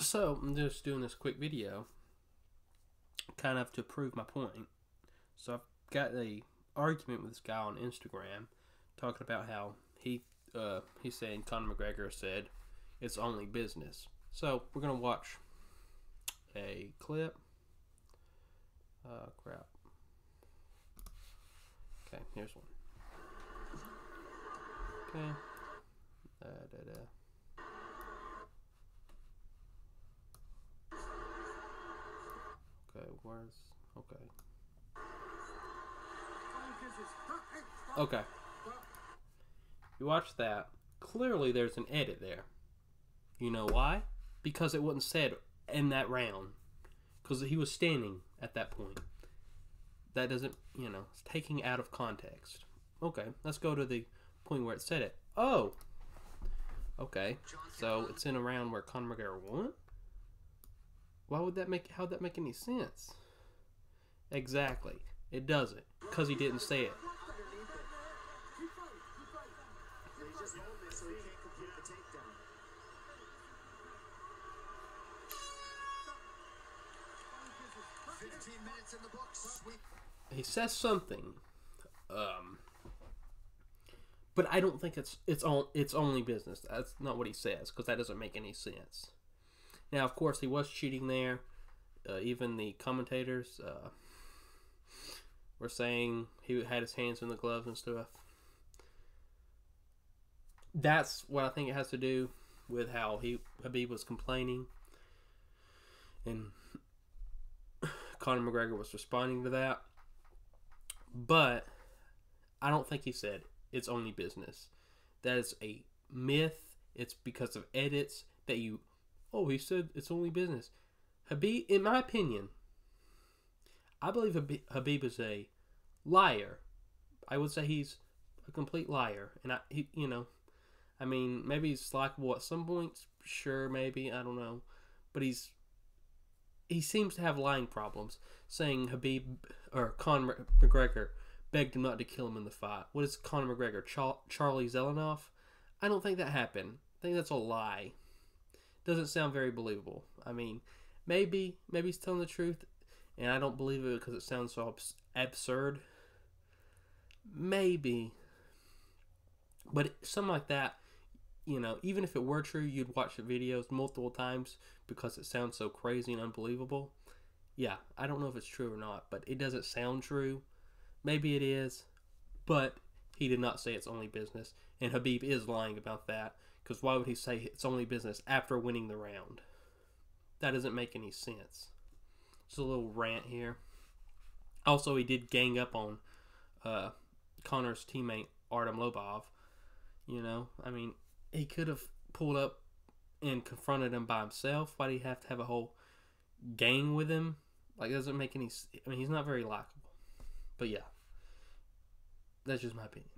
So I'm just doing this quick video, kind of to prove my point. So I've got a argument with this guy on Instagram, talking about how he uh, he's saying Conor McGregor said it's only business. So we're gonna watch a clip. Uh, crap. Okay, here's one. Okay. Da, da, da. Okay, okay. Okay. You watch that. Clearly there's an edit there. You know why? Because it wasn't said in that round. Because he was standing at that point. That doesn't, you know, it's taking out of context. Okay, let's go to the point where it said it. Oh! Okay, so it's in a round where Conor McGregor won? Why would that make, how'd that make any sense? Exactly. It doesn't. Because he didn't say it. He says something, um, but I don't think it's it's all it's only business. That's not what he says because that doesn't make any sense. Now, of course, he was cheating there. Uh, even the commentators uh, were saying he had his hands in the gloves and stuff. That's what I think it has to do with how he Khabib was complaining, and Conor McGregor was responding to that. But I don't think he said it's only business. That is a myth. It's because of edits that you. Oh, he said it's only business. Khabib, in my opinion, I believe Khabib is a liar. I would say he's a complete liar, and I, he, you know, I mean, maybe he's likable at some points. Sure, maybe I don't know, but he's he seems to have lying problems, saying Khabib or Conor McGregor begged him not to kill him in the fight. What is Conor McGregor? Char- Charlie Zelenoff? I don't think that happened. I think that's a lie. Doesn't sound very believable. I mean, maybe maybe he's telling the truth, and I don't believe it because it sounds so abs- absurd. Maybe, but something like that you know, even if it were true, you'd watch the videos multiple times because it sounds so crazy and unbelievable. Yeah, I don't know if it's true or not, but it doesn't sound true. Maybe it is, but he did not say it's only business. And Khabib is lying about that because why would he say it's only business after winning the round? That doesn't make any sense. Just a little rant here. Also, he did gang up on uh, Conor's teammate Artem Lobov. You know, I mean, he could have pulled up and confronted him by himself. Why do you have to have a whole gang with him? Like, doesn't make any. I mean, he's not very likable. But yeah, that's just my opinion.